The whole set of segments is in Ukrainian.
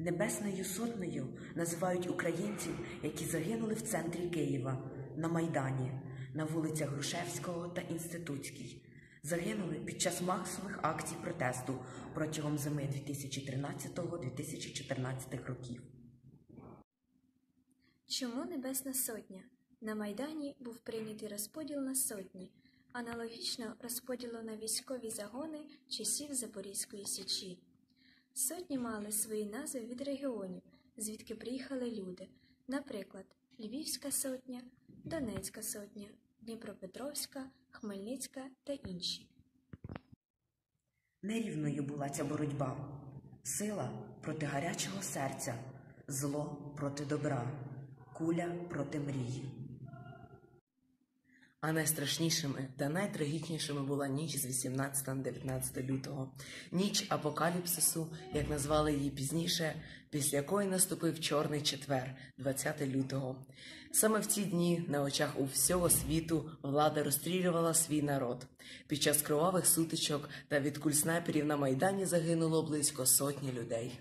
Небесною сотнею називають українців, які загинули в центрі Києва на Майдані, на вулицях Грушевського та Інститутській. Загинули під час масових акцій протесту протягом зими 2013-2014 років. Чому Небесна Сотня? На Майдані був прийнятий розподіл на сотні, аналогічно розподілу на військові загони часів Запорізької Січі. Сотні мали свої назви від регіонів, звідки приїхали люди, наприклад, Львівська сотня, Донецька сотня, Дніпропетровська, Хмельницька та інші. Нерівною була ця боротьба. Сила проти гарячого серця, зло проти добра, куля проти мрії. А найстрашнішими та найтрагічнішими була ніч з 18 на 19 лютого, ніч апокаліпсису, як назвали її пізніше, після якої наступив Чорний четвер, 20 лютого. Саме в ці дні на очах у всього світу влада розстрілювала свій народ. Під час кровавих сутичок та від куль снайперів на майдані загинуло близько сотні людей.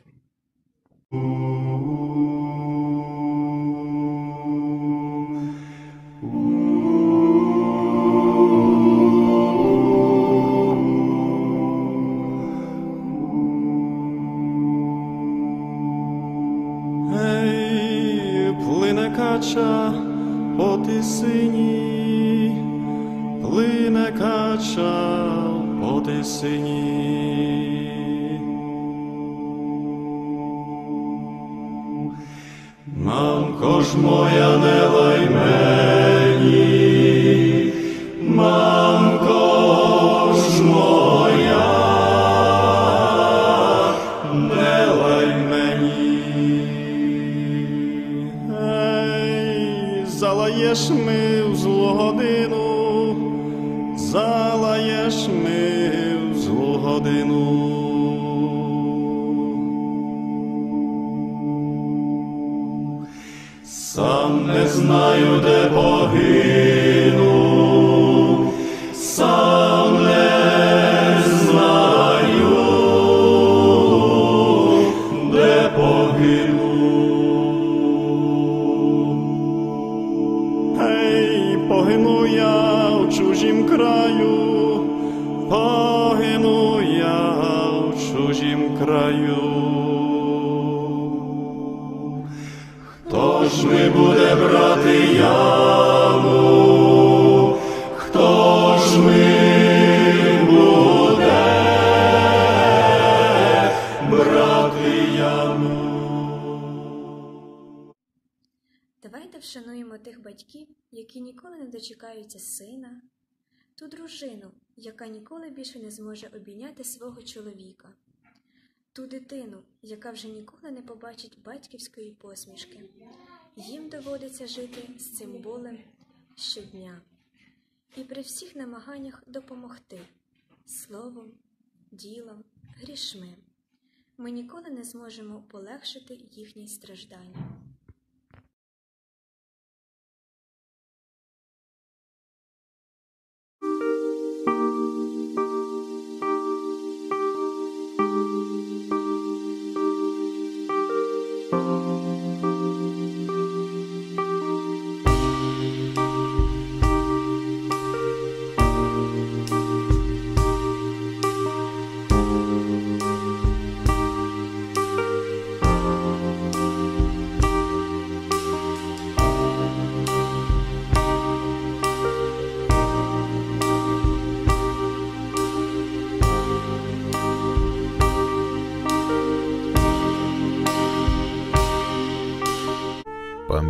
По тисині, плине кача по тисині. Мамко ж моя не лай залаєш ми в злу годину, залаєш ми в злу годину. Сам не знаю, де погину, погину я в чужім краю. Хто ж ми буде брати яму? Хто ж ми буде брати яму? Давайте вшануємо тих батьків, які ніколи не дочекаються сина, ту дружину, яка ніколи більше не зможе обійняти свого чоловіка, ту дитину, яка вже ніколи не побачить батьківської посмішки. Їм доводиться жити з цим болем щодня і при всіх намаганнях допомогти словом, ділом, грішми. Ми ніколи не зможемо полегшити їхні страждання.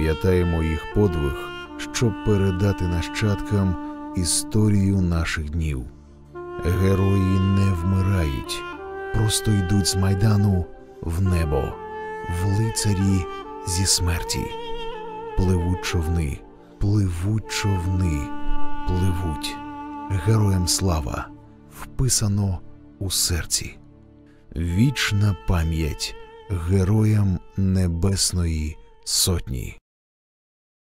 Пам'ятаємо їх подвиг, щоб передати нащадкам історію наших днів. Герої не вмирають, просто йдуть з майдану в небо, в лицарі зі смерті. Пливуть човни, пливуть човни, пливуть. Героям слава вписано у серці. Вічна пам'ять героям Небесної Сотні.